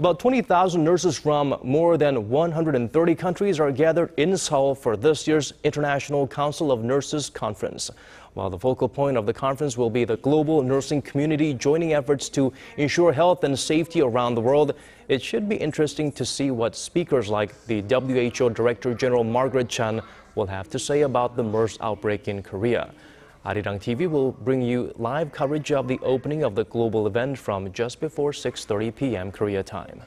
About 20,000 nurses from more than 130 countries are gathered in Seoul for this year's International Council of Nurses Conference. While the focal point of the conference will be the global nursing community joining efforts to ensure health and safety around the world, it should be interesting to see what speakers like the WHO Director General Margaret Chan will have to say about the MERS outbreak in Korea. Arirang TV will bring you live coverage of the opening of the global event from just before 6.30 p.m. Korea time.